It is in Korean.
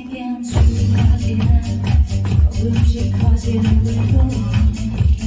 내겐 조금씩 커지는 불빛